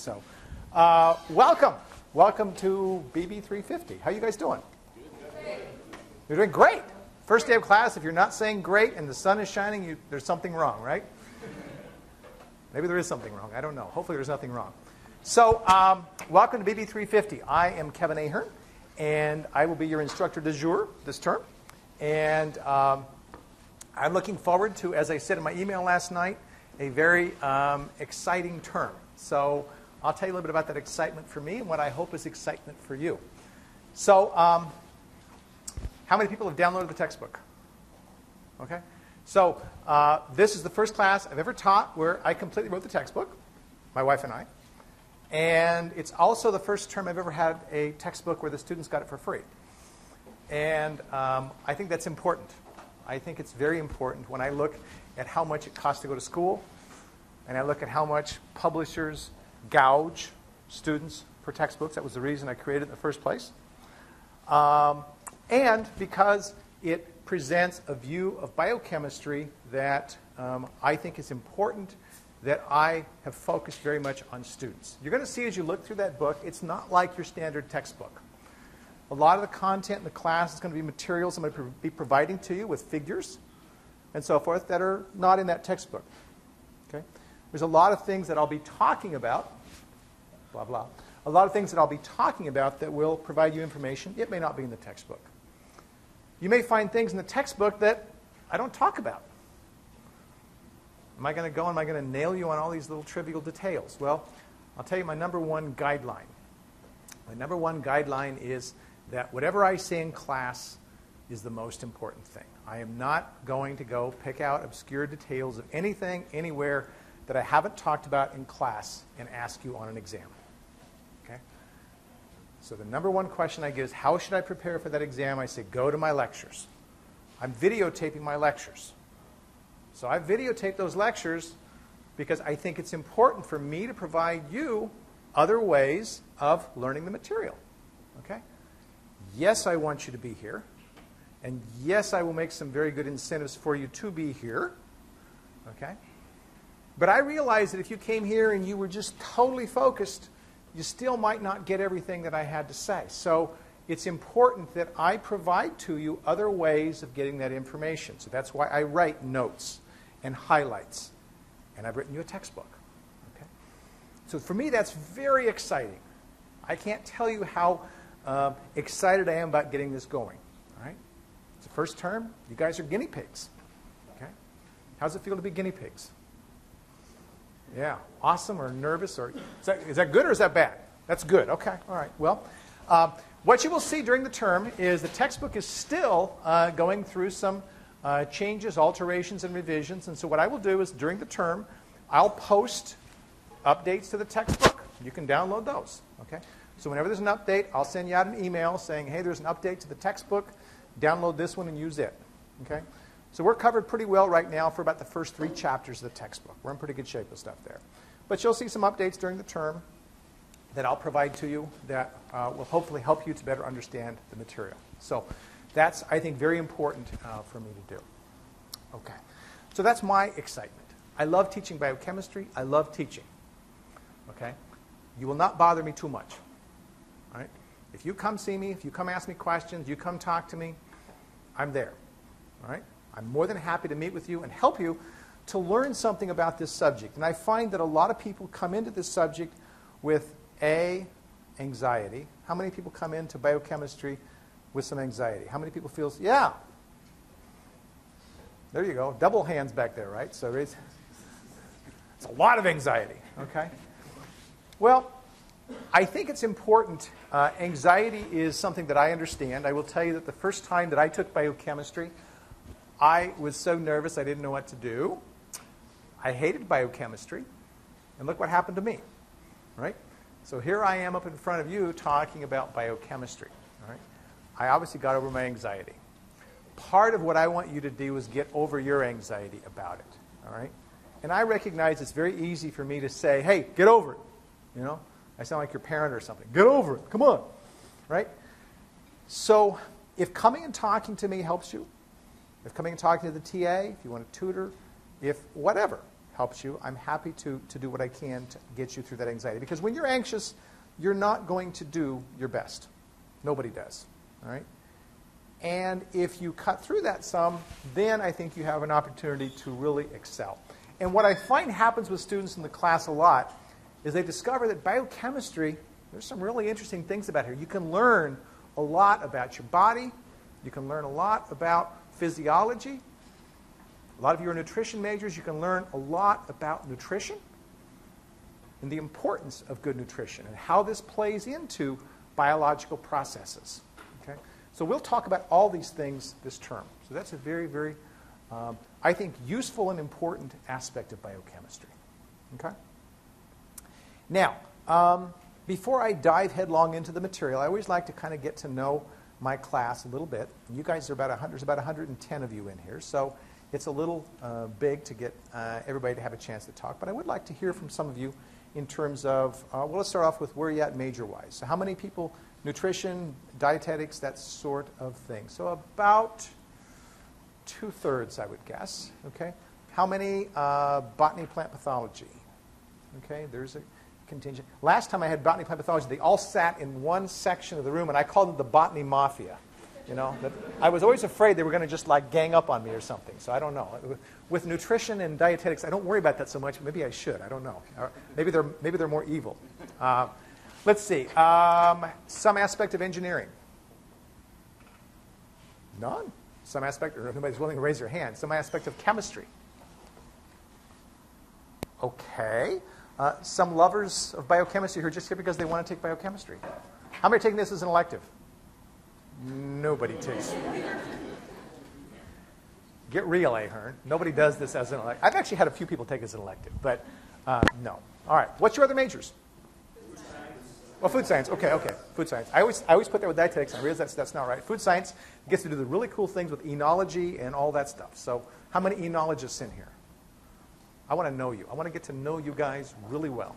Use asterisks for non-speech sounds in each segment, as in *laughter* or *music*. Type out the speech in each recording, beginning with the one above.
So, uh, welcome. Welcome to BB350. How are you guys doing? You're doing great. First day of class, if you're not saying great and the sun is shining, you, there's something wrong, right? Maybe there is something wrong. I don't know. Hopefully there's nothing wrong. So, um, welcome to BB350. I am Kevin Ahern, and I will be your instructor de jour this term. And um, I'm looking forward to, as I said in my email last night, a very um, exciting term. So, I'll tell you a little bit about that excitement for me and what I hope is excitement for you. So, um, how many people have downloaded the textbook? Okay. So, uh, this is the first class I've ever taught where I completely wrote the textbook, my wife and I. And it's also the first term I've ever had a textbook where the students got it for free. And um, I think that's important. I think it's very important when I look at how much it costs to go to school, and I look at how much publishers gouge students for textbooks. That was the reason I created it in the first place. Um, and because it presents a view of biochemistry that um, I think is important, that I have focused very much on students. You're going to see as you look through that book, it's not like your standard textbook. A lot of the content in the class is going to be materials I'm going to be providing to you with figures and so forth that are not in that textbook. There's a lot of things that I'll be talking about, blah, blah. A lot of things that I'll be talking about that will provide you information. It may not be in the textbook. You may find things in the textbook that I don't talk about. Am I going to go and am I going to nail you on all these little trivial details? Well, I'll tell you my number one guideline. My number one guideline is that whatever I say in class is the most important thing. I am not going to go pick out obscure details of anything, anywhere that I haven't talked about in class and ask you on an exam. Okay? So the number one question I get is, how should I prepare for that exam? I say, go to my lectures. I'm videotaping my lectures. So I videotape those lectures because I think it's important for me to provide you other ways of learning the material. Okay? Yes, I want you to be here. And yes, I will make some very good incentives for you to be here. Okay? But I realize that if you came here and you were just totally focused, you still might not get everything that I had to say. So it's important that I provide to you other ways of getting that information. So that's why I write notes and highlights. And I've written you a textbook. Okay? So for me, that's very exciting. I can't tell you how uh, excited I am about getting this going. All right? It's the first term. You guys are guinea pigs. Okay? How's it feel to be guinea pigs? Yeah, awesome or nervous or is that, is that good or is that bad? That's good. Okay, all right. Well, uh, what you will see during the term is the textbook is still uh, going through some uh, changes, alterations, and revisions. And so what I will do is during the term, I'll post updates to the textbook. You can download those. Okay. So whenever there's an update, I'll send you out an email saying, "Hey, there's an update to the textbook. Download this one and use it." Okay. So we're covered pretty well right now for about the first three chapters of the textbook. We're in pretty good shape with stuff there. But you'll see some updates during the term that I'll provide to you that uh, will hopefully help you to better understand the material. So that's, I think, very important uh, for me to do. Okay. So that's my excitement. I love teaching biochemistry. I love teaching. Okay? You will not bother me too much. All right? If you come see me, if you come ask me questions, you come talk to me, I'm there. All right? I'm more than happy to meet with you and help you to learn something about this subject. And I find that a lot of people come into this subject with A, anxiety. How many people come into biochemistry with some anxiety? How many people feel, yeah. There you go. Double hands back there, right? So it's, it's a lot of anxiety, okay? Well, I think it's important. Uh, anxiety is something that I understand. I will tell you that the first time that I took biochemistry, I was so nervous I didn't know what to do. I hated biochemistry. And look what happened to me. Right? So here I am up in front of you talking about biochemistry. Right? I obviously got over my anxiety. Part of what I want you to do is get over your anxiety about it. All right? And I recognize it's very easy for me to say, hey, get over it. You know? I sound like your parent or something. Get over it. Come on. Right? So if coming and talking to me helps you, if coming and talking to the TA, if you want to tutor, if whatever, helps you, I'm happy to, to do what I can to get you through that anxiety. Because when you're anxious, you're not going to do your best. Nobody does. All right? And if you cut through that some, then I think you have an opportunity to really excel. And what I find happens with students in the class a lot is they discover that biochemistry, there's some really interesting things about here. You can learn a lot about your body, you can learn a lot about physiology. A lot of you are nutrition majors, you can learn a lot about nutrition and the importance of good nutrition and how this plays into biological processes. Okay? So we'll talk about all these things this term. So that's a very, very, um, I think, useful and important aspect of biochemistry. Okay? Now, um, before I dive headlong into the material, I always like to kind of get to know my class a little bit. You guys are about 100, there's about 110 of you in here, so it's a little uh, big to get uh, everybody to have a chance to talk. But I would like to hear from some of you in terms of, uh, well, let's start off with where are you at major-wise. So how many people, nutrition, dietetics, that sort of thing. So about two-thirds, I would guess. Okay. How many uh, botany plant pathology? Okay, there's a contingent. Last time I had botany plant pathology, they all sat in one section of the room, and I called it the botany mafia. You know, I was always afraid they were going to just like gang up on me or something. So I don't know. With nutrition and dietetics, I don't worry about that so much. Maybe I should. I don't know. Maybe they're maybe they're more evil. Uh, let's see. Um, some aspect of engineering. None. Some aspect, or if nobody's willing to raise their hand. Some aspect of chemistry. Okay. Uh, some lovers of biochemistry who are just here because they want to take biochemistry. How many are taking this as an elective? Nobody takes. Get real, Ahern. Nobody does this as an elective. I've actually had a few people take it as an elective, but uh, no. All right. What's your other majors? Well, food science. Okay, okay. Food science. I always, I always put that with dietetics, and I realize that's, that's not right. Food science gets to do the really cool things with enology and all that stuff. So, how many enologists in here? I want to know you. I want to get to know you guys really well.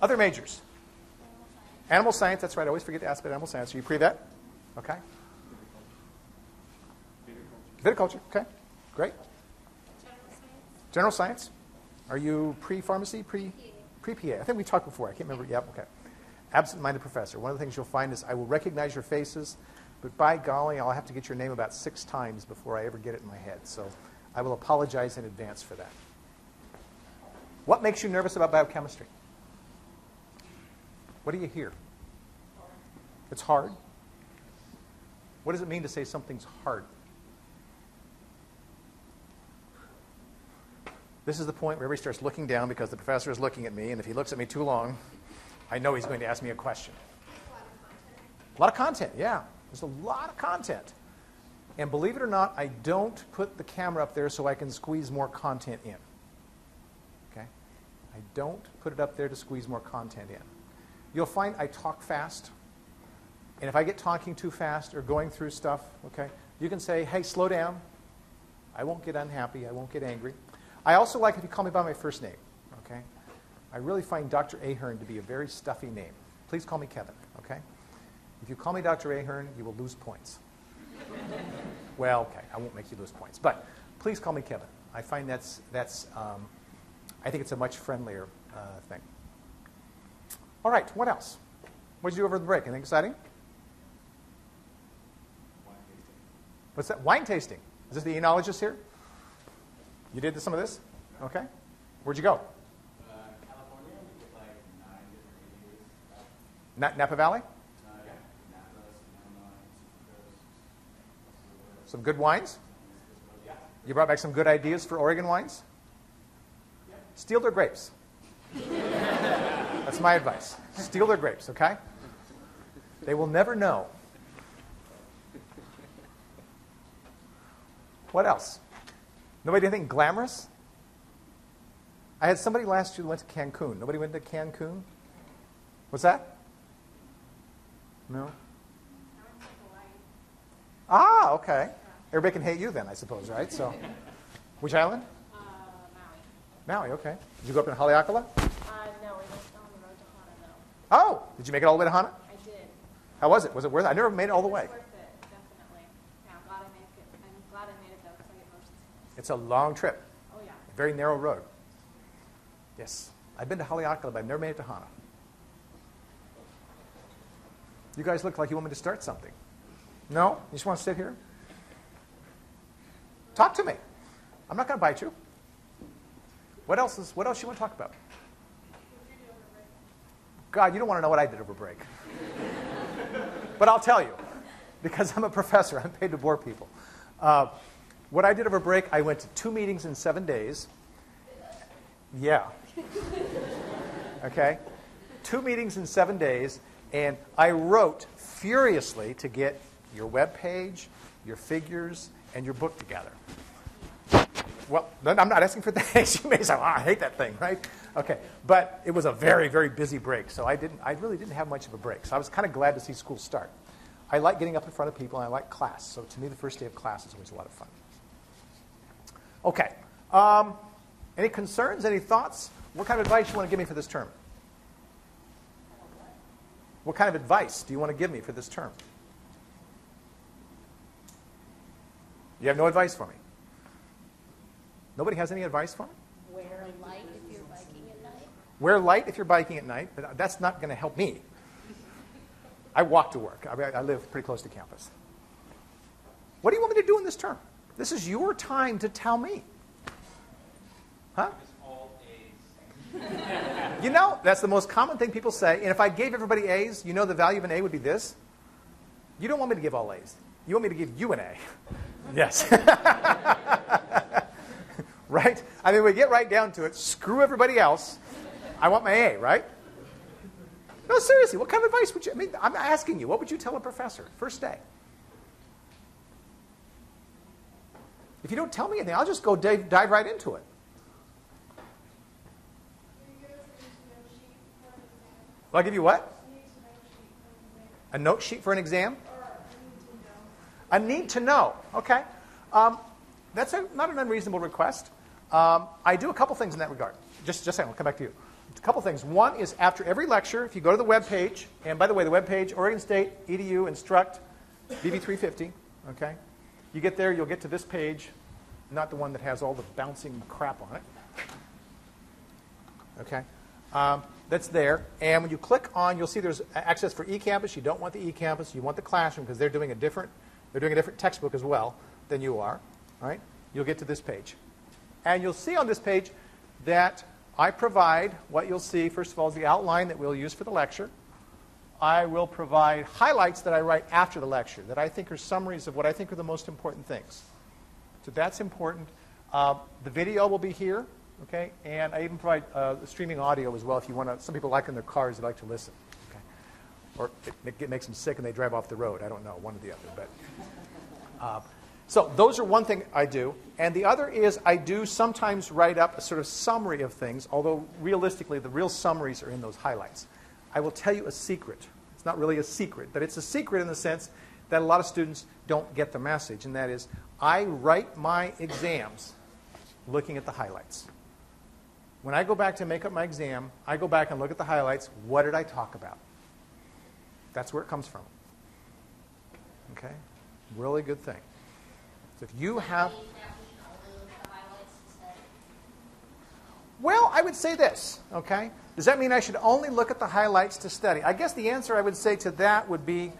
Other majors? Animal science, that's right. I always forget to ask about animal science. Are you pre-vet? Okay. Viticulture, okay. Great. General science. Are you pre-pharmacy, pre, pre-PA? I think we talked before. I can't remember. Yep, okay. Absent-minded professor. One of the things you'll find is I will recognize your faces, but by golly, I'll have to get your name about six times before I ever get it in my head. So I will apologize in advance for that. What makes you nervous about biochemistry? What do you hear? It's hard. What does it mean to say something's hard? This is the point where everybody starts looking down because the professor is looking at me, and if he looks at me too long, I know he's going to ask me a question. A lot of content, yeah. There's a lot of content. And believe it or not, I don't put the camera up there so I can squeeze more content in. Okay? I don't put it up there to squeeze more content in. You'll find I talk fast. And if I get talking too fast or going through stuff, okay, you can say, hey, slow down. I won't get unhappy. I won't get angry. I also like if you call me by my first name, okay? I really find Dr. Ahern to be a very stuffy name. Please call me Kevin, okay? If you call me Dr. Ahern, you will lose points. Well, okay, I won't make you lose points. But please call me Kevin. I find that's, that's um, I think it's a much friendlier uh, thing. All right, what else? What did you do over the break? Anything exciting? What's that? Wine tasting. Is this the enologist here? You did some of this? Okay. Where'd you go? Uh, California, we did like nine different. Na- Napa Valley? Uh, yeah, Napa, Sonoma, Super Some good wines? You brought back some good ideas for Oregon wines? Steal their grapes. That's my advice. Steal their grapes, okay? They will never know. What else? Nobody anything glamorous? I had somebody last year who went to Cancun. Nobody went to Cancun? What's that? No? Ah, okay. Everybody can hate you then, I suppose, right? So, *laughs* which island? Uh, Maui. Maui, okay. Did you go up in Haleakala? Uh, no, we went on the road to Hana, though. Oh, did you make it all the way to Hana? I did. How was it? Was it worth it? I never made it all the way. It's worth it, definitely. Yeah, I'm glad I made it. I'm glad I made it though, because I get motion It's a long trip, Oh, yeah. very narrow road. Yes. I've been to Haleakala, but I've never made it to Hana. You guys look like you want me to start something. No? You just want to sit here? Talk to me. I'm not going to bite you. What else is what else you want to talk about? God, you don't want to know what I did over break. *laughs* but I'll tell you, because I'm a professor, I'm paid to bore people. Uh, what I did over break, I went to two meetings in seven days. Yeah. Okay? Two meetings in seven days, and I wrote furiously to get your web page, your figures, and your book together. Well, I'm not asking for thanks. *laughs* You may say, oh, I hate that thing, right? Okay. But it was a very, very busy break, so I, didn't, I really didn't have much of a break. So I was kind of glad to see school start. I like getting up in front of people, and I like class. So to me, the first day of class is always a lot of fun. Okay. Um, any concerns? Any thoughts? What kind of advice you want to give me for this term? What kind of advice do you want to give me for this term? You have no advice for me. Nobody has any advice for me? Wear light if you're biking at night. Wear light if you're biking at night, but that's not going to help me. I walk to work. I, mean, I live pretty close to campus. What do you want me to do in this term? This is your time to tell me. Huh? It's all A's. *laughs* You know, that's the most common thing people say. And if I gave everybody A's, you know the value of an A would be this. You don't want me to give all A's. You want me to give you an A. Yes. *laughs* right? I mean, we get right down to it. Screw everybody else. I want my A, right? No, seriously, what kind of advice would you? I mean, I'm asking you, what would you tell a professor first day? If you don't tell me anything, I'll just go dive, dive right into it. Well, I'll give you what? A note sheet for an exam? A need to know. Okay. Um, that's a, not an unreasonable request. Um, I do a couple things in that regard. Just, just second, I'll come back to you. A couple things. One is after every lecture, if you go to the web page, and by the way, the web page, Oregon State, EDU, Instruct, BB350, okay? You get there, you'll get to this page, not the one that has all the bouncing crap on it. Okay? Um, that's there. And when you click on, you'll see there's access for eCampus. You don't want the eCampus. You want the classroom because they're doing a different, they're doing a different textbook as well than you are. right? You'll get to this page. And you'll see on this page that I provide what you'll see, first of all, is the outline that we'll use for the lecture. I will provide highlights that I write after the lecture that I think are summaries of what I think are the most important things. So that's important. Uh, the video will be here, okay? And I even provide uh, streaming audio as well if you want to. Some people like in their cars, they like to listen? Or it, it makes them sick and they drive off the road. I don't know, one or the other. But uh, so those are one thing I do, and the other is I do sometimes write up a sort of summary of things. Although realistically, the real summaries are in those highlights. I will tell you a secret. It's not really a secret, but it's a secret in the sense that a lot of students don't get the message, and that is I write my exams looking at the highlights. When I go back to make up my exam, I go back and look at the highlights. What did I talk about? That's where it comes from. Okay? Really good thing. So if you have. Well, I would say this, okay? Does that mean I should only look at the highlights to study? I guess the answer I would say to that would be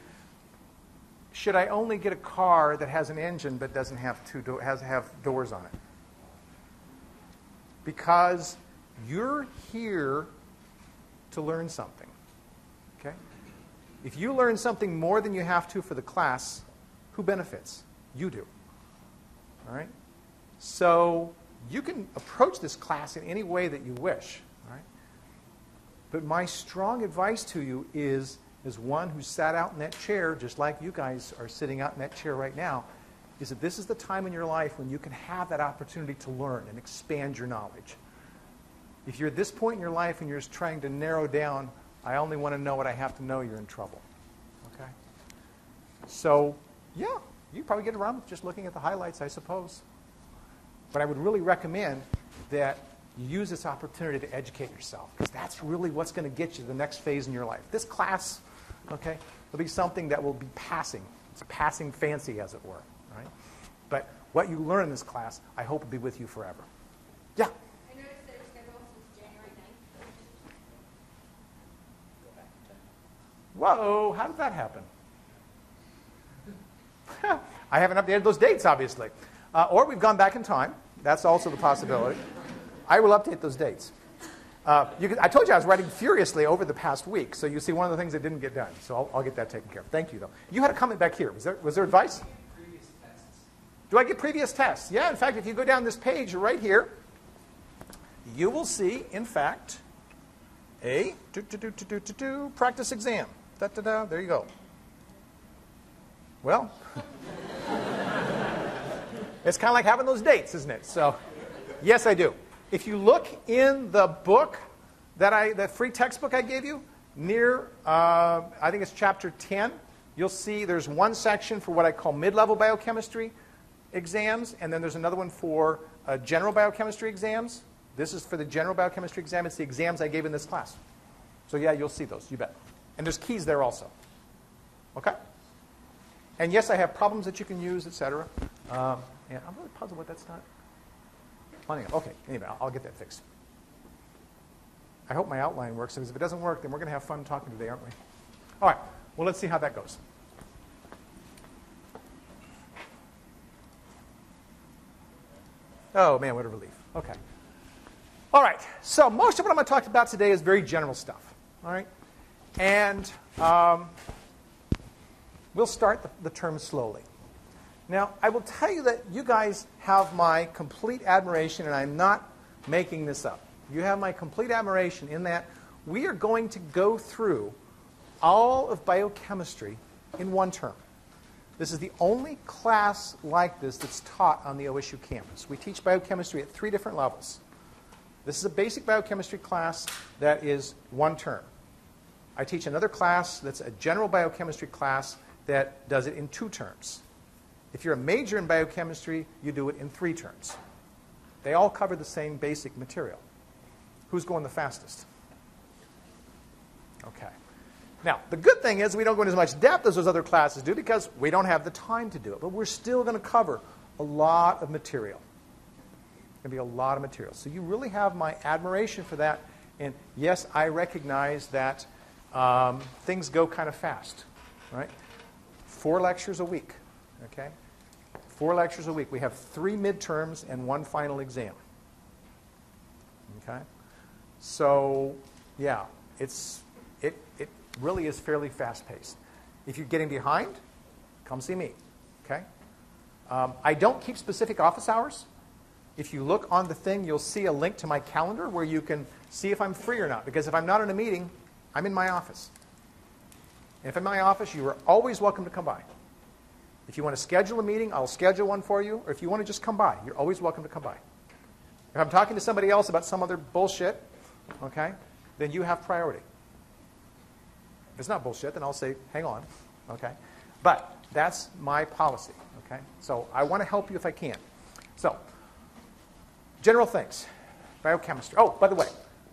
should I only get a car that has an engine but doesn't have two do- has have doors on it? Because you're here to learn something. If you learn something more than you have to for the class, who benefits? You do. All right? So you can approach this class in any way that you wish. All right? But my strong advice to you is, as one who sat out in that chair, just like you guys are sitting out in that chair right now, is that this is the time in your life when you can have that opportunity to learn and expand your knowledge. If you're at this point in your life and you're just trying to narrow down, I only want to know what I have to know, you're in trouble. Okay? So, yeah, you probably get around with just looking at the highlights, I suppose. But I would really recommend that you use this opportunity to educate yourself because that's really what's going to get you to the next phase in your life. This class, okay, will be something that will be passing. It's a passing fancy, as it were. Right? But what you learn in this class, I hope will be with you forever. Yeah? I noticed their schedule since January 9th. Whoa, how did that happen? *laughs* I haven't updated those dates, obviously. Uh, or we've gone back in time. That's also the possibility. I will update those dates. Uh, you can, I told you I was writing furiously over the past week, so you see one of the things that didn't get done. So I'll, I'll get that taken care of. Thank you, though. You had a comment back here. Was there, was there advice? Do I get previous tests? Yeah, in fact, if you go down this page right here, you will see, in fact, a do, do, do, do, do, do, do, practice exam. Da, da, da, there you go. Well, it's kind of like having those dates, isn't it? So, yes, I do. If you look in the book that I, the free textbook I gave you, near, uh, I think it's chapter 10, you'll see there's one section for what I call mid-level biochemistry exams, and then there's another one for uh, general biochemistry exams. This is for the general biochemistry exam. It's the exams I gave in this class. So yeah, you'll see those, you bet. And there's keys there also. Okay? And yes, I have problems that you can use, etc. Um, I'm really puzzled what that's not. Funny. Okay, anyway, I'll, I'll get that fixed. I hope my outline works, because if it doesn't work, then we're going to have fun talking today, aren't we? All right, well, let's see how that goes. Oh, man, what a relief. Okay. All right, so most of what I'm going to talk about today is very general stuff. All right? And um, we'll start the, the term slowly. Now, I will tell you that you guys have my complete admiration, and I'm not making this up. You have my complete admiration in that we are going to go through all of biochemistry in one term. This is the only class like this that's taught on the OSU campus. We teach biochemistry at three different levels. This is a basic biochemistry class that is one term. I teach another class that's a general biochemistry class that does it in two terms. If you're a major in biochemistry, you do it in three terms. They all cover the same basic material. Who's going the fastest? Okay. Now, the good thing is we don't go into as much depth as those other classes do because we don't have the time to do it. But we're still going to cover a lot of material. Going to be a lot of material. So you really have my admiration for that. And yes, I recognize that um, things go kind of fast, right? Four lectures a week, okay? Four lectures a week. We have three midterms and one final exam. Okay? So, yeah, it's, it, it really is fairly fast paced. If you're getting behind, come see me. Okay? Um, I don't keep specific office hours. If you look on the thing, you'll see a link to my calendar where you can see if I'm free or not. Because if I'm not in a meeting, I'm in my office. And if in my office, you are always welcome to come by. If you want to schedule a meeting, I'll schedule one for you. Or if you want to just come by, you're always welcome to come by. If I'm talking to somebody else about some other bullshit, okay, then you have priority. If it's not bullshit, then I'll say, hang on, okay? But that's my policy, okay? So I want to help you if I can. So, general things, biochemistry. Oh, by the way,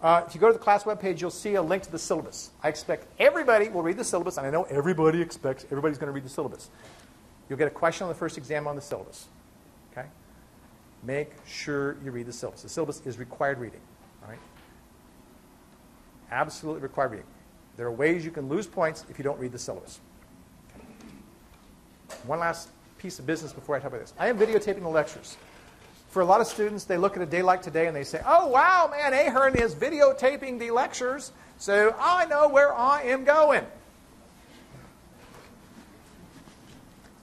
uh, if you go to the class webpage, you'll see a link to the syllabus. I expect everybody will read the syllabus, and I know everybody expects everybody's going to read the syllabus. You'll get a question on the first exam on the syllabus. Okay? Make sure you read the syllabus. The syllabus is required reading. All right? Absolutely required reading. There are ways you can lose points if you don't read the syllabus. Okay. One last piece of business before I talk about this. I am videotaping the lectures. For a lot of students, they look at a day like today and they say, oh, wow, man, Ahern is videotaping the lectures, so I know where I am going.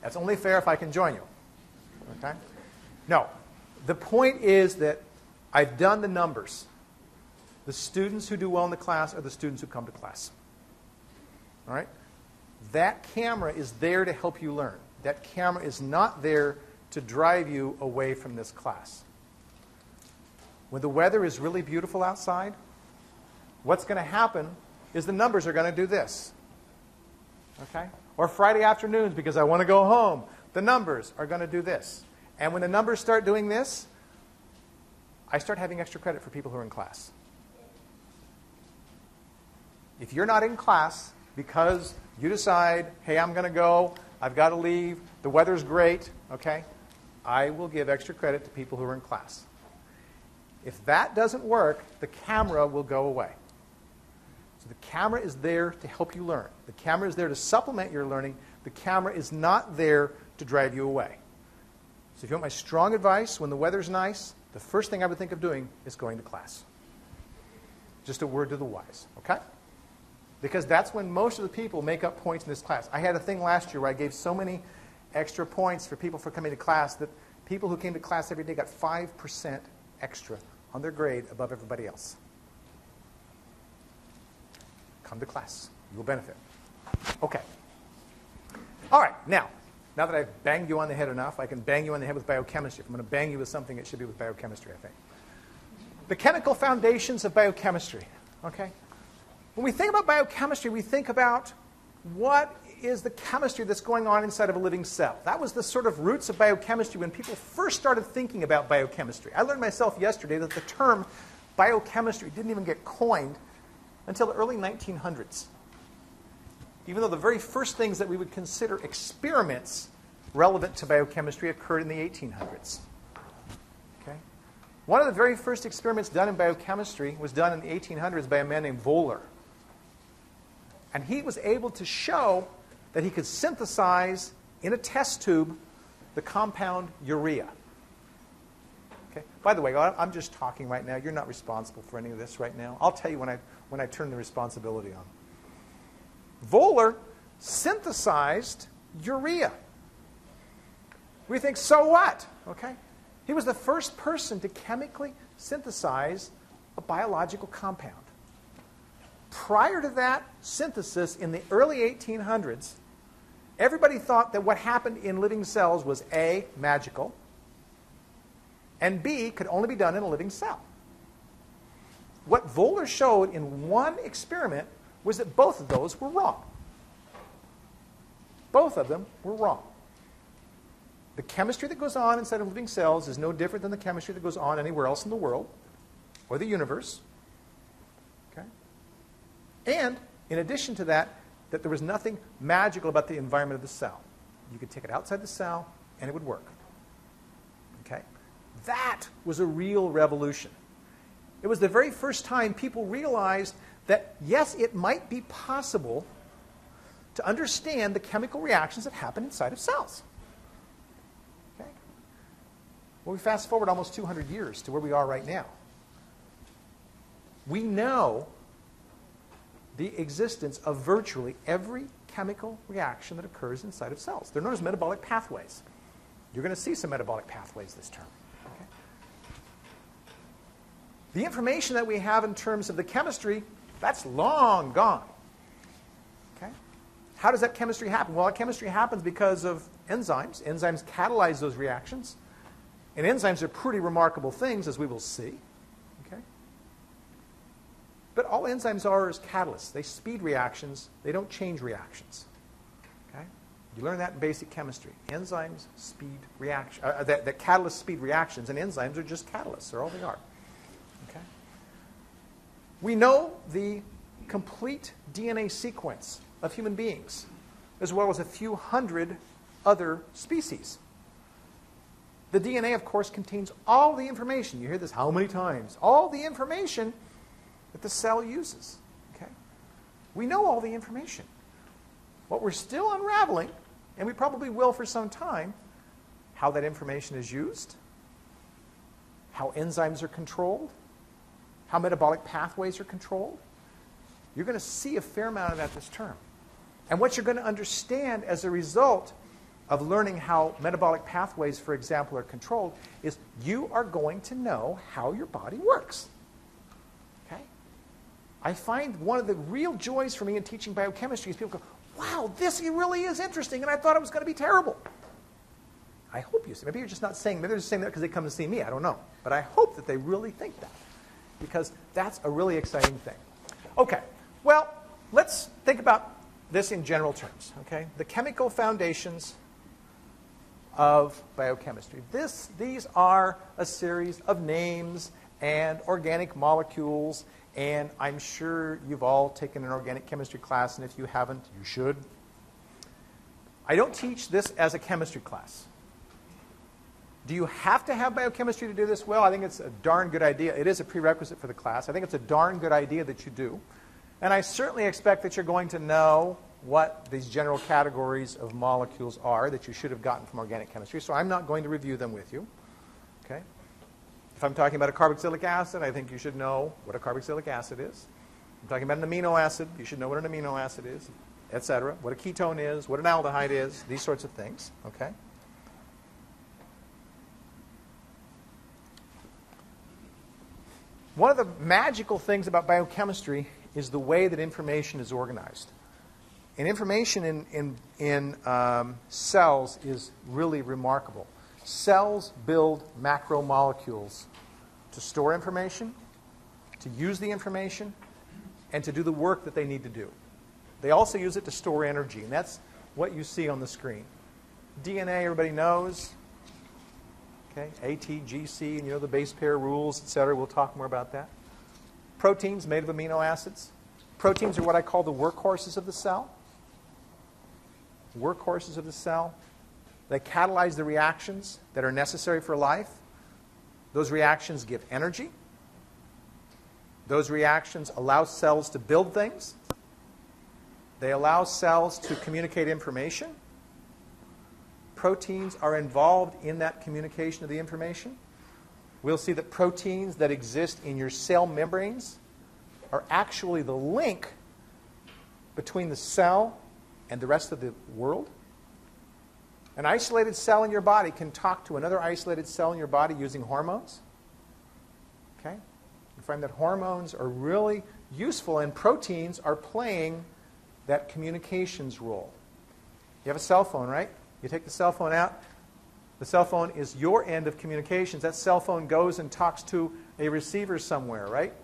That's only fair if I can join you. Okay? No. The point is that I've done the numbers. The students who do well in the class are the students who come to class. All right? That camera is there to help you learn. That camera is not there to drive you away from this class. When the weather is really beautiful outside, what's going to happen is the numbers are going to do this. Okay? Or Friday afternoons because I want to go home. The numbers are going to do this. And when the numbers start doing this, I start having extra credit for people who are in class. If you're not in class because you decide, hey, I'm going to go, I've got to leave, the weather's great, okay? I will give extra credit to people who are in class. If that doesn't work, the camera will go away. So the camera is there to help you learn. The camera is there to supplement your learning. The camera is not there to drive you away. So if you want my strong advice when the weather's nice, the first thing I would think of doing is going to class. Just a word to the wise, okay? Because that's when most of the people make up points in this class. I had a thing last year where I gave so many extra points for people for coming to class that people who came to class every day got 5% extra on their grade above everybody else. Come to class. You will benefit. Okay. All right, now, now that I've banged you on the head enough, I can bang you on the head with biochemistry. If I'm going to bang you with something, it should be with biochemistry, I think. The chemical foundations of biochemistry. Okay? When we think about biochemistry, we think about what is the chemistry that's going on inside of a living cell. That was the sort of roots of biochemistry when people first started thinking about biochemistry. I learned myself yesterday that the term biochemistry didn't even get coined until the early 1900s. Even though the very first things that we would consider experiments relevant to biochemistry occurred in the 1800s. Okay? One of the very first experiments done in biochemistry was done in the 1800s by a man named Wohler. And he was able to show that he could synthesize in a test tube the compound urea. Okay? By the way, I'm just talking right now. You're not responsible for any of this right now. I'll tell you when I, when I turn the responsibility on. Wohler synthesized urea. We think, so what? Okay? He was the first person to chemically synthesize a biological compound. Prior to that synthesis in the early 1800s, everybody thought that what happened in living cells was A, magical, and B, could only be done in a living cell. What Wohler showed in one experiment was that both of those were wrong. Both of them were wrong. The chemistry that goes on inside of living cells is no different than the chemistry that goes on anywhere else in the world or the universe. Okay? And in addition to that, that there was nothing magical about the environment of the cell. You could take it outside the cell and it would work. Okay? That was a real revolution. It was the very first time people realized that, yes, it might be possible to understand the chemical reactions that happen inside of cells. Okay? Well, we fast forward almost 200 years to where we are right now. We know the existence of virtually every chemical reaction that occurs inside of cells. They're known as metabolic pathways. You're going to see some metabolic pathways this term. Okay? The information that we have in terms of the chemistry, that's long gone. Okay? How does that chemistry happen? Well, that chemistry happens because of enzymes. Enzymes catalyze those reactions. And enzymes are pretty remarkable things, as we will see. But all enzymes are is catalysts. They speed reactions, they don't change reactions. Okay? You learn that in basic chemistry. Enzymes speed reaction, uh, that, that catalysts speed reactions, and enzymes are just catalysts. They're all they are. Okay? We know the complete DNA sequence of human beings, as well as a few hundred other species. The DNA, of course, contains all the information. You hear this how many times? All the information that the cell uses. Okay? We know all the information. What we're still unraveling, and we probably will for some time, how that information is used, how enzymes are controlled, how metabolic pathways are controlled. You're going to see a fair amount of that this term. And what you're going to understand as a result of learning how metabolic pathways, for example, are controlled is you are going to know how your body works. I find one of the real joys for me in teaching biochemistry is people go, wow, this really is interesting, and I thought it was going to be terrible. I hope you see. Maybe you're just not saying, maybe they're just saying that because they come to see me. I don't know. But I hope that they really think that because that's a really exciting thing. Okay, well, let's think about this in general terms. Okay, the chemical foundations of biochemistry. This, these are a series of names and organic molecules, and I'm sure you've all taken an organic chemistry class, and if you haven't, you should. I don't teach this as a chemistry class. Do you have to have biochemistry to do this well? I think it's a darn good idea. It is a prerequisite for the class. I think it's a darn good idea that you do. And I certainly expect that you're going to know what these general categories of molecules are that you should have gotten from organic chemistry. So I'm not going to review them with you. Okay? If I'm talking about a carboxylic acid, I think you should know what a carboxylic acid is. I'm talking about an amino acid, you should know what an amino acid is, etc. What a ketone is, what an aldehyde is, these sorts of things. Okay? One of the magical things about biochemistry is the way that information is organized. And information in, in, in um, cells is really remarkable. Cells build macromolecules to store information, to use the information, and to do the work that they need to do. They also use it to store energy, and that's what you see on the screen. DNA, everybody knows. Okay, ATGC, and you know the base pair rules, et cetera. We'll talk more about that. Proteins made of amino acids. Proteins are what I call the workhorses of the cell. Workhorses of the cell. They catalyze the reactions that are necessary for life. Those reactions give energy. Those reactions allow cells to build things. They allow cells to communicate information. Proteins are involved in that communication of the information. We'll see that proteins that exist in your cell membranes are actually the link between the cell and the rest of the world. An isolated cell in your body can talk to another isolated cell in your body using hormones. Okay? You find that hormones are really useful, and proteins are playing that communications role. You have a cell phone, right? You take the cell phone out. The cell phone is your end of communications. That cell phone goes and talks to a receiver somewhere, right?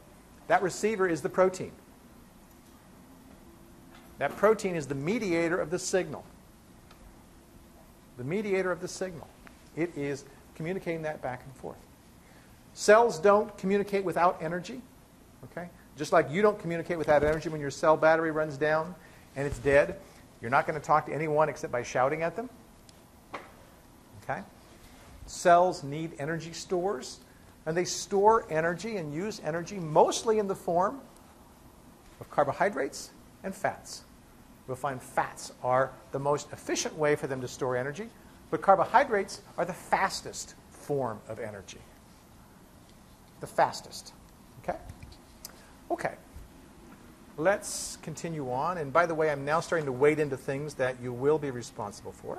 That receiver is the protein. That protein is the mediator of the signal. The mediator of the signal. It is communicating that back and forth. Cells don't communicate without energy. Okay? Just like you don't communicate without energy when your cell battery runs down and it's dead. You're not going to talk to anyone except by shouting at them. Okay? Cells need energy stores, and they store energy and use energy mostly in the form of carbohydrates and fats. We'll find fats are the most efficient way for them to store energy, but carbohydrates are the fastest form of energy. The fastest. Okay? Okay. Let's continue on. And by the way, I'm now starting to wade into things that you will be responsible for.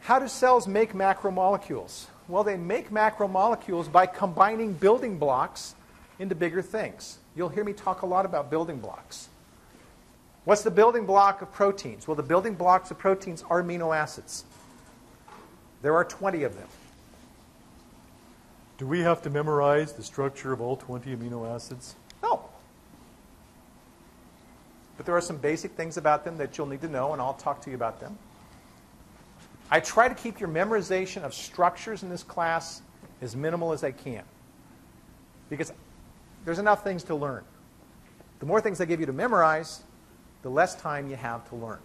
How do cells make macromolecules? Well, they make macromolecules by combining building blocks into bigger things. You'll hear me talk a lot about building blocks. What's the building block of proteins? Well, the building blocks of proteins are amino acids. There are 20 of them. Do we have to memorize the structure of all 20 amino acids? No. But there are some basic things about them that you'll need to know, and I'll talk to you about them. I try to keep your memorization of structures in this class as minimal as I can. Because there's enough things to learn. The more things I give you to memorize, the less time you have to learn.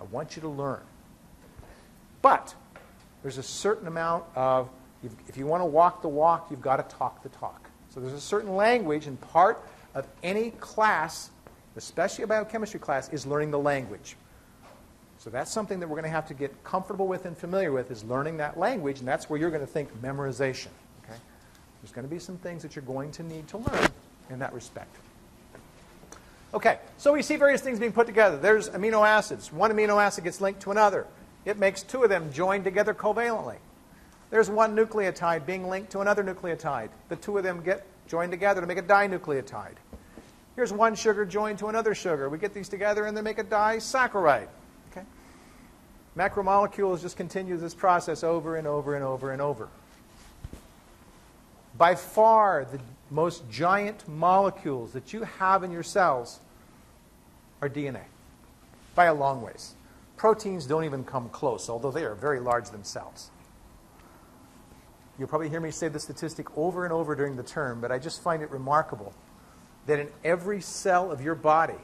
I want you to learn. But there's a certain amount of, if you want to walk the walk, you've got to talk the talk. So there's a certain language, and part of any class, especially a biochemistry class, is learning the language. So that's something that we're going to have to get comfortable with and familiar with is learning that language, and that's where you're going to think memorization. Okay? There's going to be some things that you're going to need to learn in that respect. Okay, so we see various things being put together. There's amino acids. One amino acid gets linked to another. It makes two of them join together covalently. There's one nucleotide being linked to another nucleotide. The two of them get joined together to make a dinucleotide. Here's one sugar joined to another sugar. We get these together and they make a disaccharide. Okay? Macromolecules just continue this process over and over and over and over. By far, the most giant molecules that you have in your cells DNA, by a long ways. Proteins don't even come close, although they are very large themselves. You'll probably hear me say the statistic over and over during the term, but I just find it remarkable that in every cell of your body,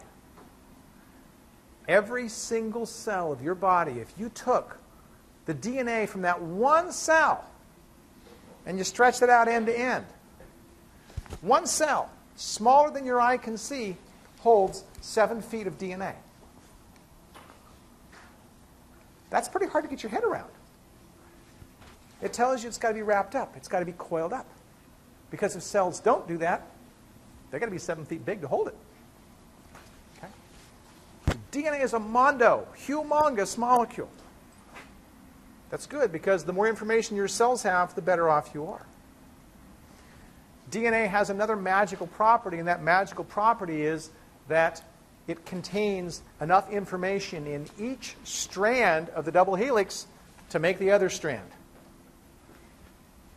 every single cell of your body, if you took the DNA from that one cell and you stretched it out end to end, one cell, smaller than your eye can see, holds seven feet of DNA. That's pretty hard to get your head around. It tells you it's got to be wrapped up, it's got to be coiled up. Because if cells don't do that, they're going to be seven feet big to hold it. Okay? DNA is a mondo, humongous molecule. That's good because the more information your cells have, the better off you are. DNA has another magical property, and that magical property is that it contains enough information in each strand of the double helix to make the other strand.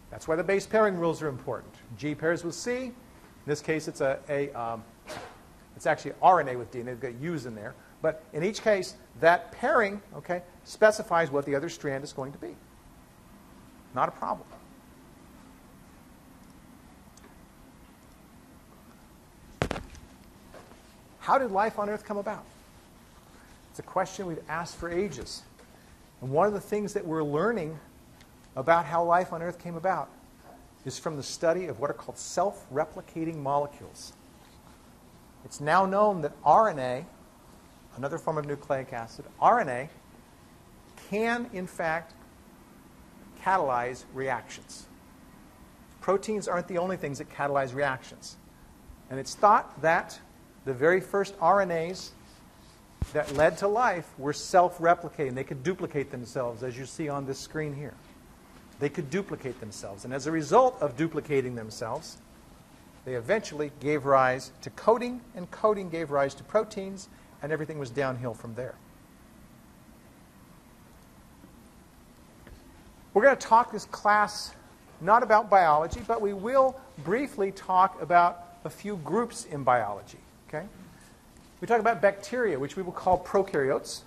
That's why the base pairing rules are important. G pairs with C. In this case, it's a, a um, it's actually RNA with DNA. They've got U's in there. But in each case, that pairing, okay, specifies what the other strand is going to be. Not a problem. How did life on Earth come about? It's a question we've asked for ages. And one of the things that we're learning about how life on Earth came about is from the study of what are called self replicating molecules. It's now known that RNA, another form of nucleic acid, RNA, can in fact catalyze reactions. Proteins aren't the only things that catalyze reactions. And it's thought that the very first RNAs that led to life were self replicating. They could duplicate themselves, as you see on this screen here. They could duplicate themselves. And as a result of duplicating themselves, they eventually gave rise to coding, and coding gave rise to proteins, and everything was downhill from there. We're going to talk this class not about biology, but we will briefly talk about a few groups in biology. Okay? We talk about bacteria, which we will call prokaryotes.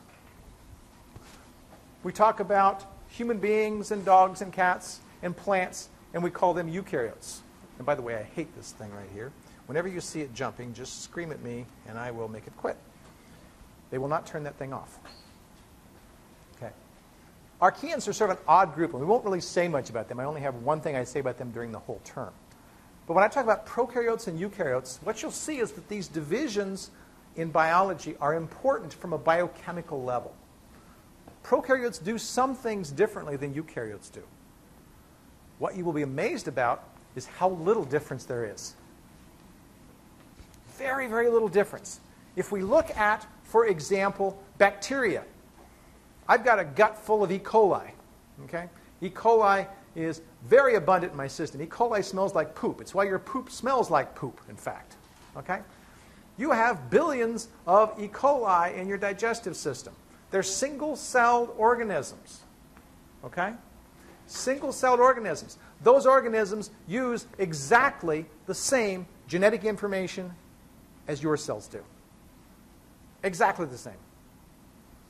We talk about human beings and dogs and cats and plants, and we call them eukaryotes. And by the way, I hate this thing right here. Whenever you see it jumping, just scream at me, and I will make it quit. They will not turn that thing off. Okay. Archaeans are sort of an odd group, and we won't really say much about them. I only have one thing I say about them during the whole term. But when I talk about prokaryotes and eukaryotes, what you'll see is that these divisions in biology are important from a biochemical level. Prokaryotes do some things differently than eukaryotes do. What you will be amazed about is how little difference there is. Very, very little difference. If we look at, for example, bacteria, I've got a gut full of E. coli. Okay? E. coli is very abundant in my system. E. coli smells like poop. It's why your poop smells like poop, in fact. Okay? You have billions of E. coli in your digestive system. They're single celled organisms. Okay? Single celled organisms. Those organisms use exactly the same genetic information as your cells do. Exactly the same.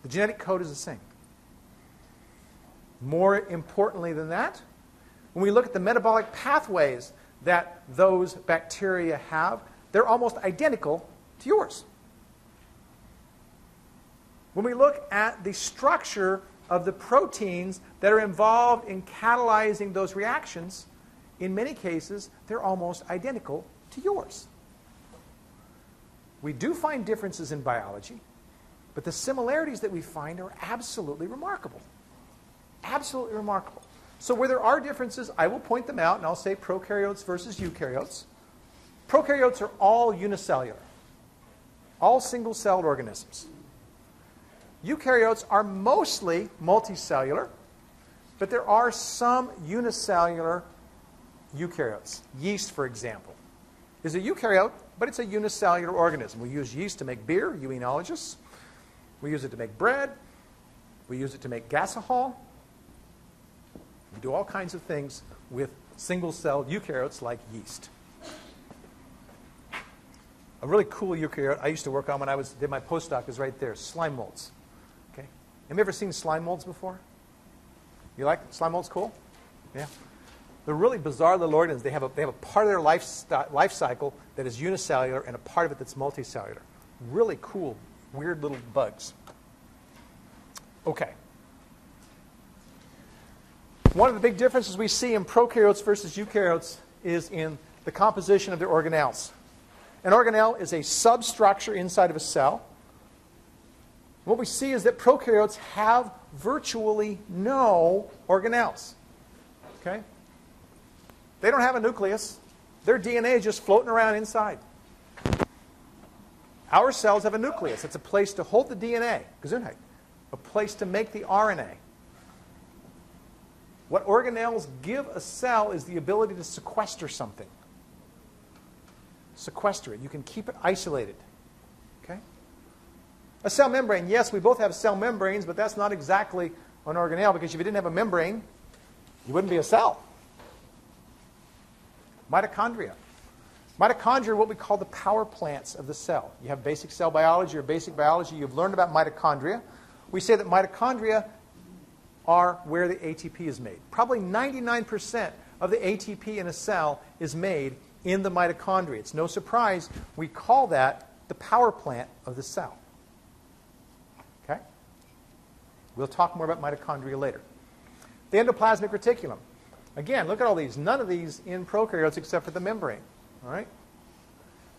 The genetic code is the same. More importantly than that, when we look at the metabolic pathways that those bacteria have, they're almost identical to yours. When we look at the structure of the proteins that are involved in catalyzing those reactions, in many cases, they're almost identical to yours. We do find differences in biology, but the similarities that we find are absolutely remarkable. Absolutely remarkable. So, where there are differences, I will point them out and I'll say prokaryotes versus eukaryotes. Prokaryotes are all unicellular, all single celled organisms. Eukaryotes are mostly multicellular, but there are some unicellular eukaryotes. Yeast, for example, is a eukaryote, but it's a unicellular organism. We use yeast to make beer, you enologists. We use it to make bread. We use it to make gasohol. We do all kinds of things with single-celled eukaryotes like yeast. A really cool eukaryote I used to work on when I was, did my postdoc is right there, slime molds. Okay? Have you ever seen slime molds before? You like slime molds cool? Yeah. They're really bizarre little organisms. They have a, they have a part of their life, life cycle that is unicellular and a part of it that's multicellular. Really cool, weird little bugs. Okay. One of the big differences we see in prokaryotes versus eukaryotes is in the composition of their organelles. An organelle is a substructure inside of a cell. What we see is that prokaryotes have virtually no organelles. Okay? They don't have a nucleus. Their DNA is just floating around inside. Our cells have a nucleus. It's a place to hold the DNA, Gesundheit, a place to make the RNA. What organelles give a cell is the ability to sequester something. Sequester it. You can keep it isolated. Okay? A cell membrane, yes, we both have cell membranes, but that's not exactly an organelle because if you didn't have a membrane, you wouldn't be a cell. Mitochondria. Mitochondria are what we call the power plants of the cell. You have basic cell biology or basic biology, you've learned about mitochondria. We say that mitochondria are where the ATP is made. Probably 99% of the ATP in a cell is made in the mitochondria. It's no surprise we call that the power plant of the cell. Okay? We'll talk more about mitochondria later. The endoplasmic reticulum. Again, look at all these. None of these in prokaryotes except for the membrane. All right?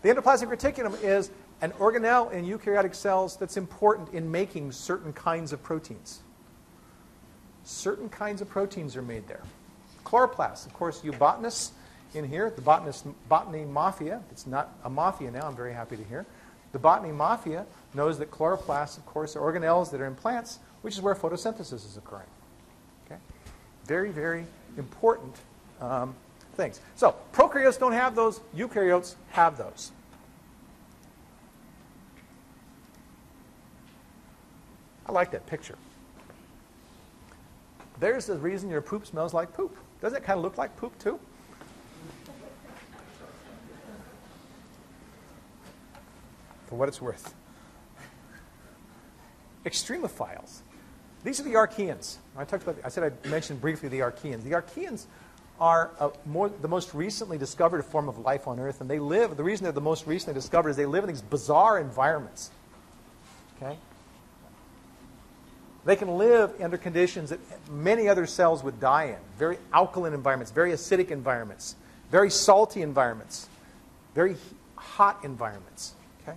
The endoplasmic reticulum is an organelle in eukaryotic cells that's important in making certain kinds of proteins. Certain kinds of proteins are made there. Chloroplasts, of course, you botanists in here, the botanist, botany mafia, it's not a mafia now, I'm very happy to hear. The botany mafia knows that chloroplasts, of course, are organelles that are in plants, which is where photosynthesis is occurring. Okay? Very, very important um, things. So, prokaryotes don't have those, eukaryotes have those. I like that picture. There's the reason your poop smells like poop. Doesn't it kind of look like poop, too? For what it's worth. Extremophiles. These are the archaeans. I talked about. I said I mentioned briefly the archaeans. The archaeans are uh, more, the most recently discovered form of life on Earth, and they live. The reason they're the most recently discovered is they live in these bizarre environments. Okay. They can live under conditions that many other cells would die in. Very alkaline environments, very acidic environments, very salty environments, very hot environments. Okay?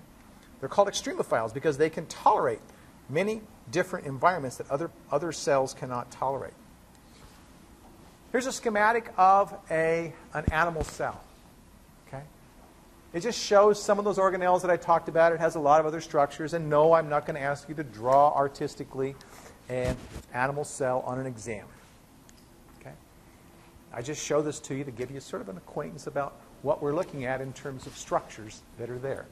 They're called extremophiles because they can tolerate many different environments that other, other cells cannot tolerate. Here's a schematic of a, an animal cell. Okay? It just shows some of those organelles that I talked about. It has a lot of other structures. And no, I'm not going to ask you to draw artistically an animal cell on an exam. Okay? I just show this to you to give you sort of an acquaintance about what we're looking at in terms of structures that are there.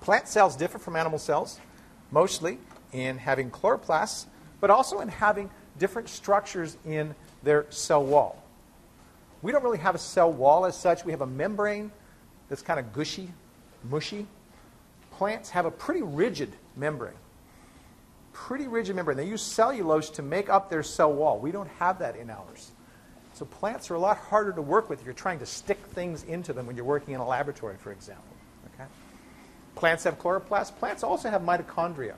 Plant cells differ from animal cells, mostly in having chloroplasts, but also in having different structures in their cell wall. We don't really have a cell wall as such. We have a membrane that's kind of gushy, mushy. Plants have a pretty rigid membrane. Pretty rigid membrane. They use cellulose to make up their cell wall. We don't have that in ours. So plants are a lot harder to work with if you're trying to stick things into them when you're working in a laboratory, for example. Okay? Plants have chloroplasts. Plants also have mitochondria.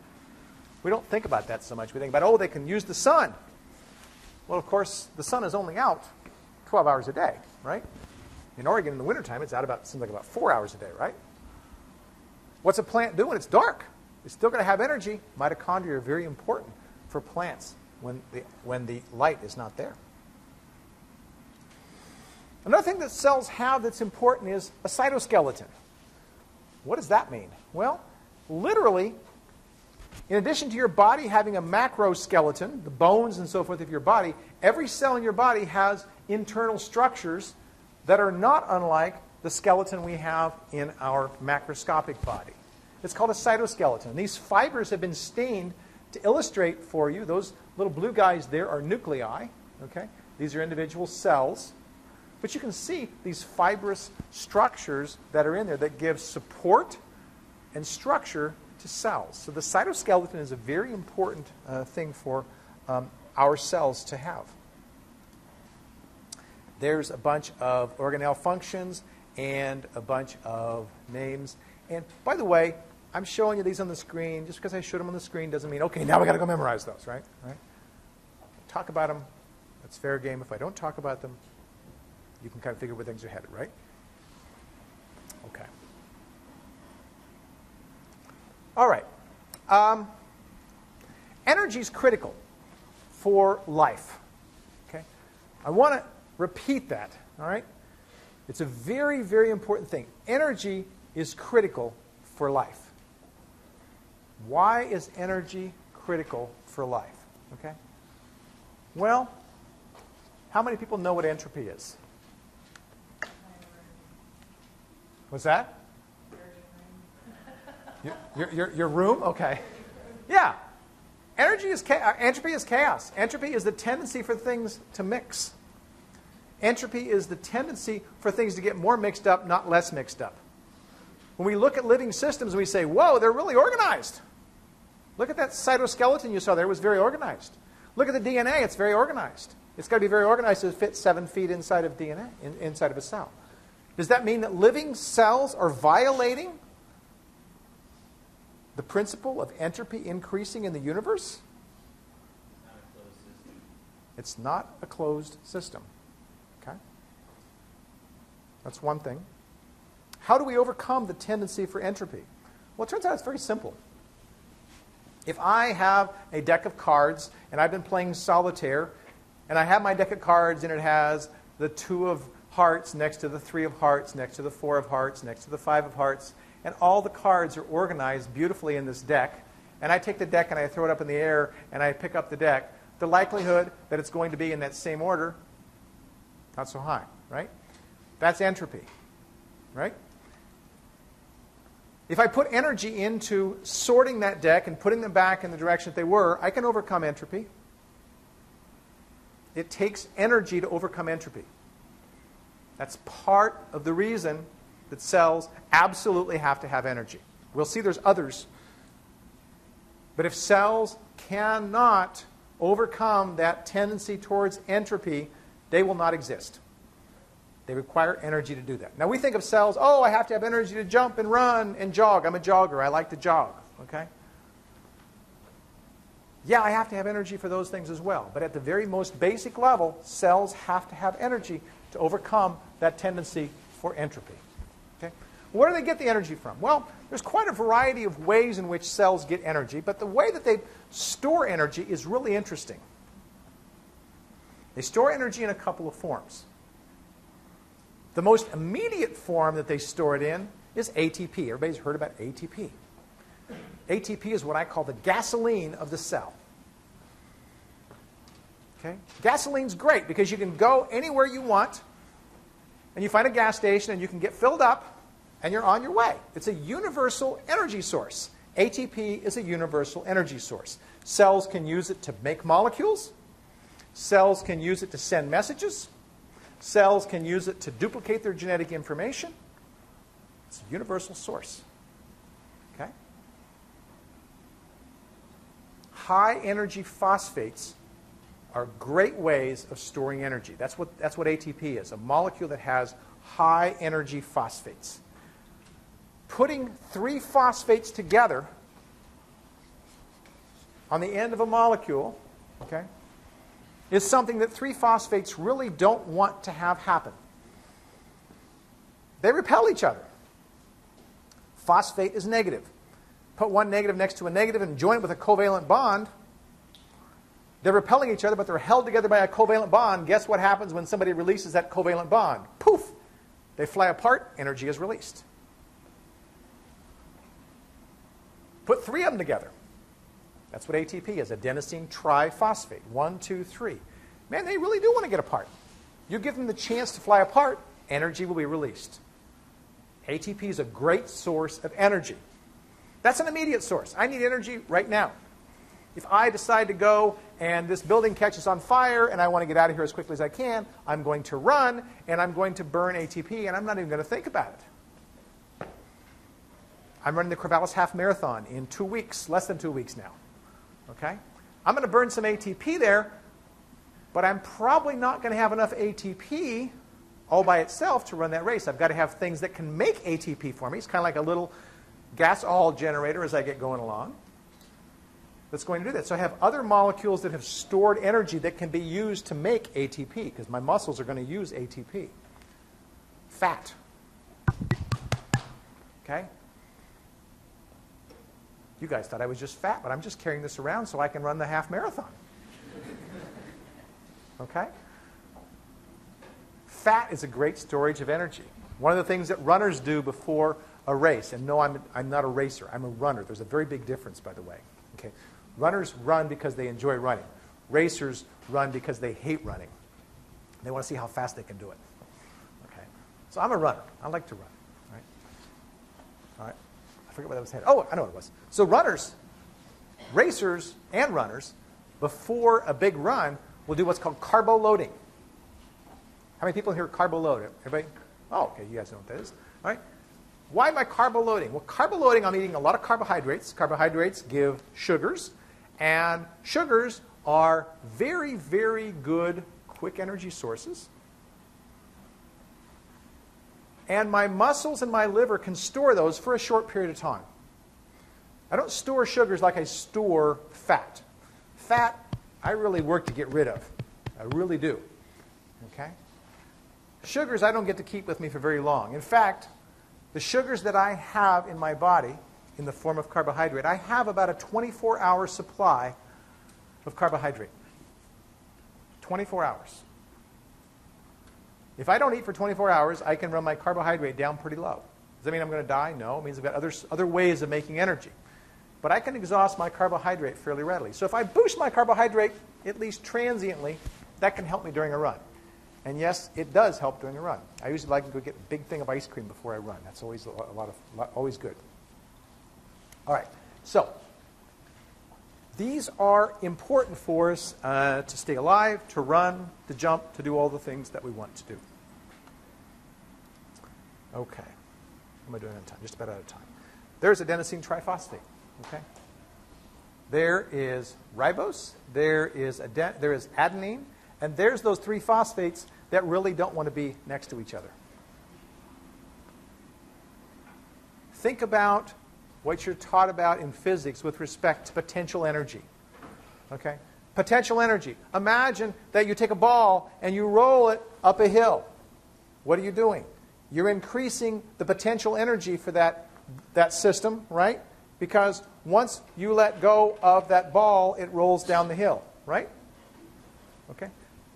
We don't think about that so much. We think about, oh, they can use the sun. Well, of course, the sun is only out 12 hours a day, right? In Oregon, in the wintertime, it's out about, seems like about four hours a day, right? What's a plant doing? It's dark. It's still going to have energy. Mitochondria are very important for plants when the, when the light is not there. Another thing that cells have that's important is a cytoskeleton. What does that mean? Well, literally, in addition to your body having a macroskeleton, the bones and so forth of your body, every cell in your body has internal structures that are not unlike the skeleton we have in our macroscopic body. It's called a cytoskeleton. These fibers have been stained to illustrate for you. Those little blue guys there are nuclei. Okay? These are individual cells. But you can see these fibrous structures that are in there that give support and structure to cells. So the cytoskeleton is a very important uh, thing for um, our cells to have. There's a bunch of organelle functions and a bunch of names. And by the way, I'm showing you these on the screen. Just because I showed them on the screen doesn't mean, okay, now we got to go memorize those, right? right? talk about them, that's fair game. If I don't talk about them, you can kind of figure where things are headed, right? Okay. All right. Um, energy is critical for life. Okay? I want to repeat that, all right? It's a very, very important thing. Energy is critical for life. Why is energy critical for life? Okay? Well, how many people know what entropy is? What's that? Your, your, your, room? Okay. Yeah. Energy is cha- uh, entropy is chaos. Entropy is the tendency for things to mix. Entropy is the tendency for things to get more mixed up, not less mixed up. When we look at living systems, and we say, whoa, they're really organized. Look at that cytoskeleton you saw there. It was very organized. Look at the DNA. It's very organized. It's got to be very organized to fit seven feet inside of DNA, in, inside of a cell. Does that mean that living cells are violating the principle of entropy increasing in the universe? It's not a closed system. It's not a closed system. Okay? That's one thing. How do we overcome the tendency for entropy? Well, it turns out it's very simple. If I have a deck of cards and I've been playing solitaire, and I have my deck of cards and it has the two of hearts next to the three of hearts, next to the four of hearts, next to the five of hearts, and all the cards are organized beautifully in this deck, and I take the deck and I throw it up in the air and I pick up the deck, the likelihood that it's going to be in that same order, not so high, right? That's entropy, right? If I put energy into sorting that deck and putting them back in the direction that they were, I can overcome entropy. It takes energy to overcome entropy. That's part of the reason that cells absolutely have to have energy. We'll see there's others. But if cells cannot overcome that tendency towards entropy, they will not exist. They require energy to do that. Now we think of cells, oh, I have to have energy to jump and run and jog. I'm a jogger. I like to jog. Okay? Yeah, I have to have energy for those things as well. But at the very most basic level, cells have to have energy to overcome that tendency for entropy. Okay? Where do they get the energy from? Well, there's quite a variety of ways in which cells get energy, but the way that they store energy is really interesting. They store energy in a couple of forms. The most immediate form that they store it in is ATP. Everybody's heard about ATP. ATP is what I call the gasoline of the cell. Okay? Gasoline's great because you can go anywhere you want and you find a gas station and you can get filled up and you're on your way. It's a universal energy source. ATP is a universal energy source. Cells can use it to make molecules. Cells can use it to send messages. Cells can use it to duplicate their genetic information. It's a universal source. Okay? High energy phosphates are great ways of storing energy. That's what, that's what ATP is a molecule that has high energy phosphates. Putting three phosphates together on the end of a molecule, okay, is something that three phosphates really don't want to have happen. They repel each other. Phosphate is negative. Put one negative next to a negative and join it with a covalent bond. They're repelling each other, but they're held together by a covalent bond. Guess what happens when somebody releases that covalent bond? Poof! They fly apart, energy is released. Put three of them together. That's what ATP is adenosine triphosphate. One, two, three. Man, they really do want to get apart. You give them the chance to fly apart, energy will be released. ATP is a great source of energy. That's an immediate source. I need energy right now. If I decide to go and this building catches on fire and I want to get out of here as quickly as I can, I'm going to run and I'm going to burn ATP and I'm not even going to think about it. I'm running the Corvallis Half Marathon in two weeks, less than two weeks now. Okay? I'm going to burn some ATP there, but I'm probably not going to have enough ATP all by itself to run that race. I've got to have things that can make ATP for me. It's kind of like a little gas all generator as I get going along. that's going to do that. So I have other molecules that have stored energy that can be used to make ATP because my muscles are going to use ATP. Fat. Okay? You guys thought I was just fat, but I'm just carrying this around so I can run the half marathon. Okay? Fat is a great storage of energy. One of the things that runners do before a race, and no, I'm, I'm not a racer, I'm a runner. There's a very big difference, by the way. Okay? Runners run because they enjoy running. Racers run because they hate running. They want to see how fast they can do it. Okay? So I'm a runner. I like to run. All right? All right. Forget what I was saying. Oh, I know what it was. So runners, racers and runners, before a big run, will do what's called carbo loading. How many people here carbo load? Everybody? Oh, okay, you guys know what that is. All right. Why am I carbo loading? Well, carbo loading, I'm eating a lot of carbohydrates. Carbohydrates give sugars, and sugars are very, very good quick energy sources. And my muscles and my liver can store those for a short period of time. I don't store sugars like I store fat. Fat, I really work to get rid of. I really do. Okay? Sugars I don't get to keep with me for very long. In fact, the sugars that I have in my body in the form of carbohydrate, I have about a 24 hour supply of carbohydrate. 24 hours. If I don't eat for 24 hours, I can run my carbohydrate down pretty low. Does that mean I'm going to die? No. It means I've got other, other ways of making energy. But I can exhaust my carbohydrate fairly readily. So if I boost my carbohydrate, at least transiently, that can help me during a run. And yes, it does help during a run. I usually like to go get a big thing of ice cream before I run. That's always a lot, of, always good. All right. So these are important for us uh, to stay alive, to run, to jump, to do all the things that we want to do. Okay. What am I doing on time? Just about out of time. There's adenosine triphosphate. Okay. There is ribose. There is aden- there is adenine, and there's those three phosphates that really don't want to be next to each other. Think about what you're taught about in physics with respect to potential energy. Okay? Potential energy. Imagine that you take a ball and you roll it up a hill. What are you doing? You're increasing the potential energy for that, that system, right? Because once you let go of that ball, it rolls down the hill, right? Okay?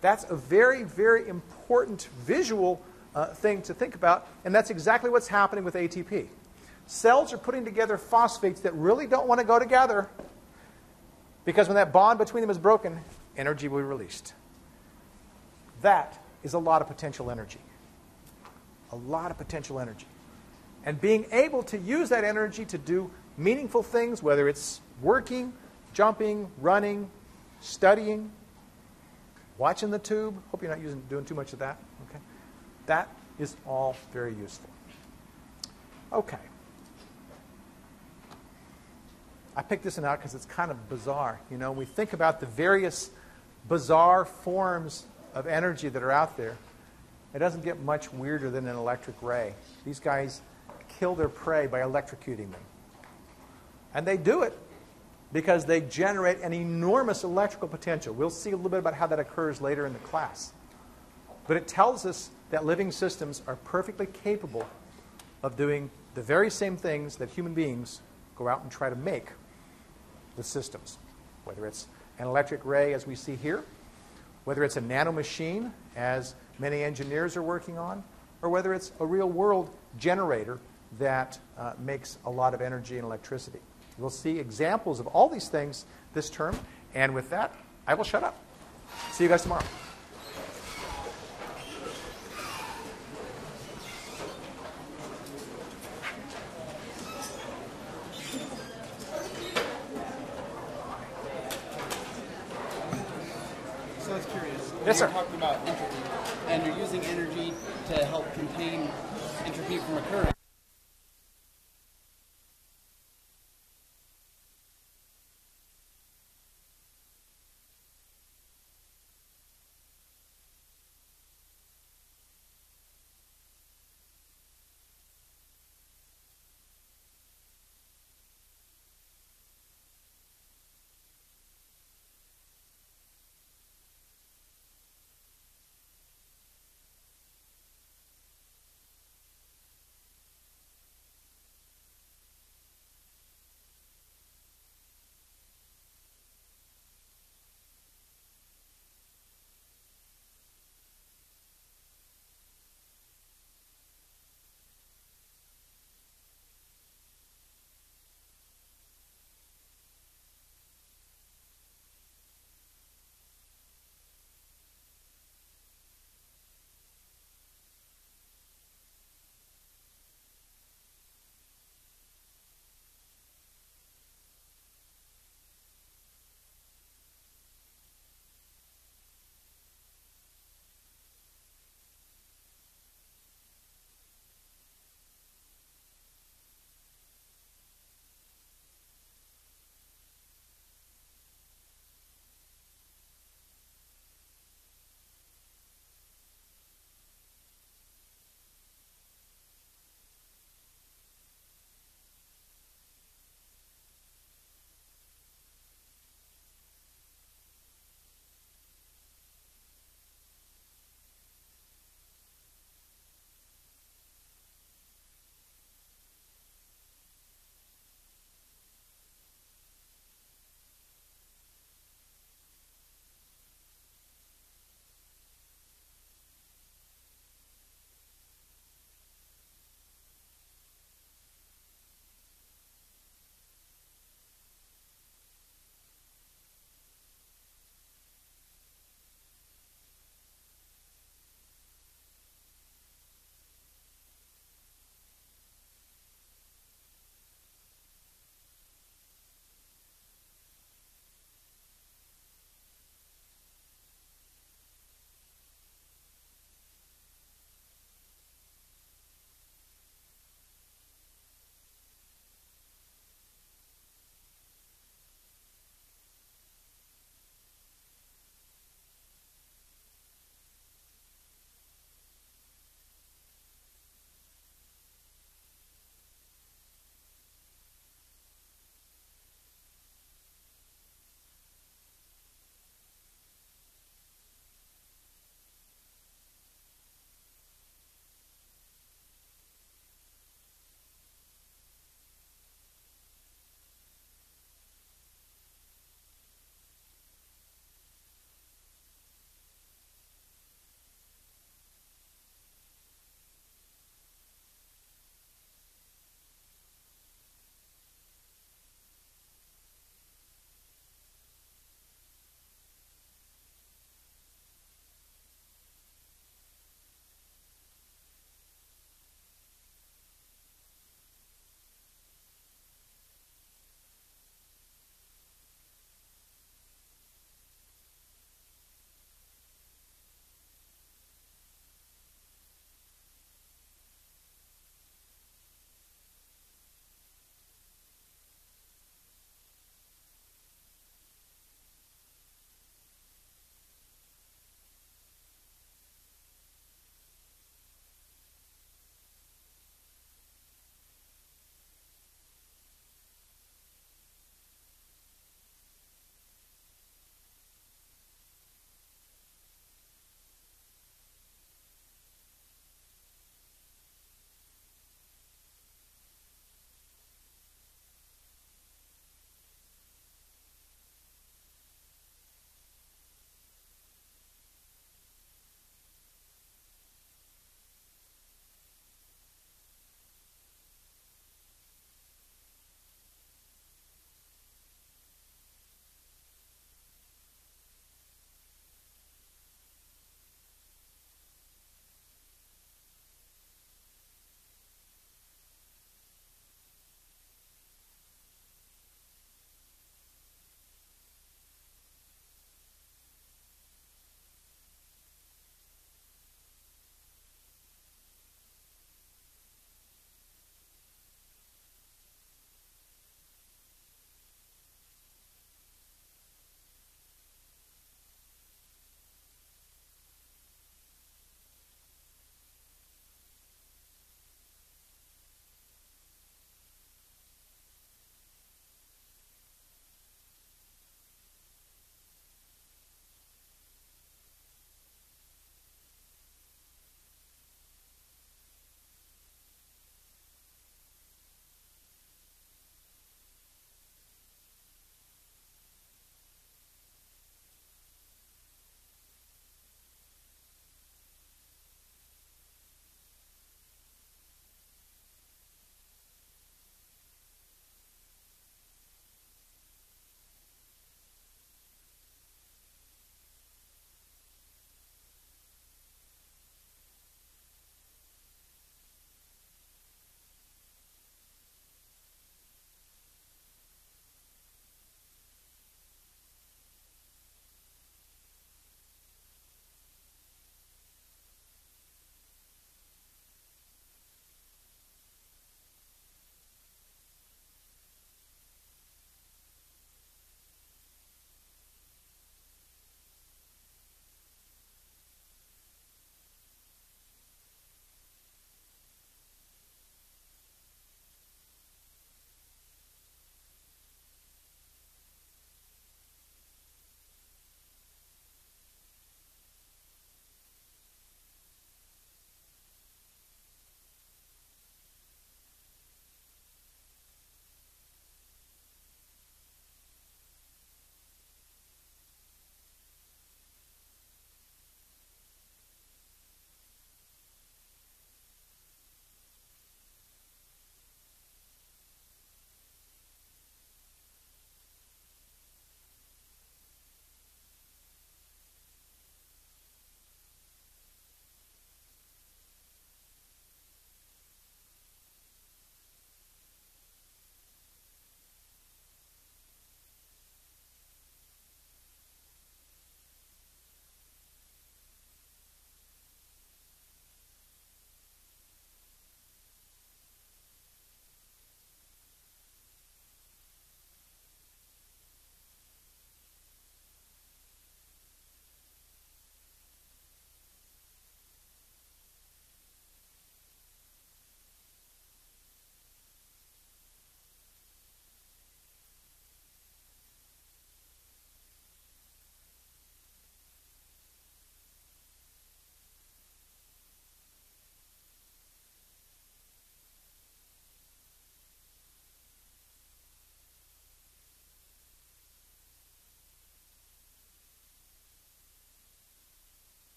That's a very, very important visual uh, thing to think about, and that's exactly what's happening with ATP. Cells are putting together phosphates that really don't want to go together because when that bond between them is broken, energy will be released. That is a lot of potential energy. A lot of potential energy. And being able to use that energy to do meaningful things, whether it's working, jumping, running, studying, watching the tube. Hope you're not using, doing too much of that. Okay, that is all very useful. Okay, I picked this one out because it's kind of bizarre. You know, we think about the various bizarre forms of energy that are out there. It doesn't get much weirder than an electric ray. These guys kill their prey by electrocuting them. And they do it because they generate an enormous electrical potential. We'll see a little bit about how that occurs later in the class. But it tells us that living systems are perfectly capable of doing the very same things that human beings go out and try to make the systems. Whether it's an electric ray, as we see here, whether it's a nanomachine, as many engineers are working on, or whether it's a real world generator that uh, makes a lot of energy and electricity. We'll see examples of all these things this term. And with that, I will shut up. See you guys tomorrow.